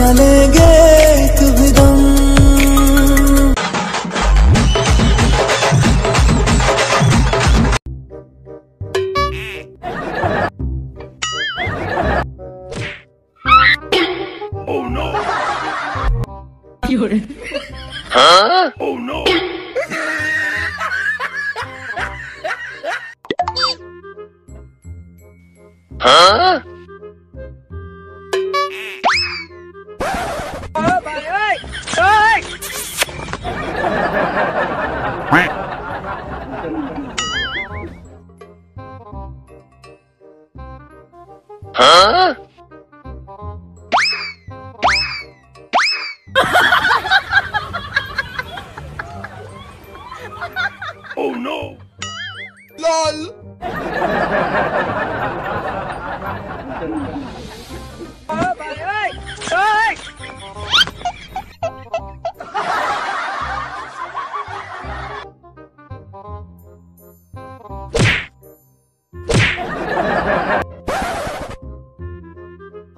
लेंगे तुम दम Oh no. You're... Huh? Oh no. huh? Huh? oh no! LOL!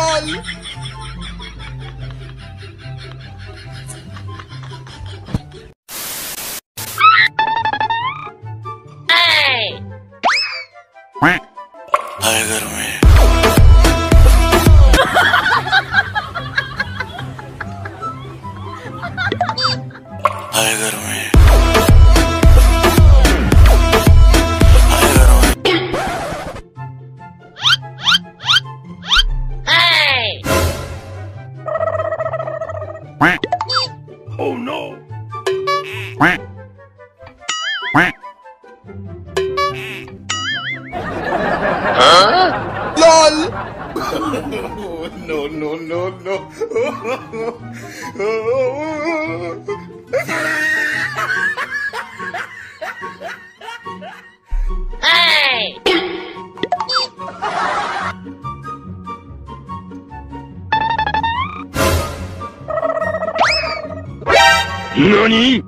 done. Hey! I got a. I got. Oh no! Quack! Quack! Huh? LOL! oh, no, no, no, no! 何？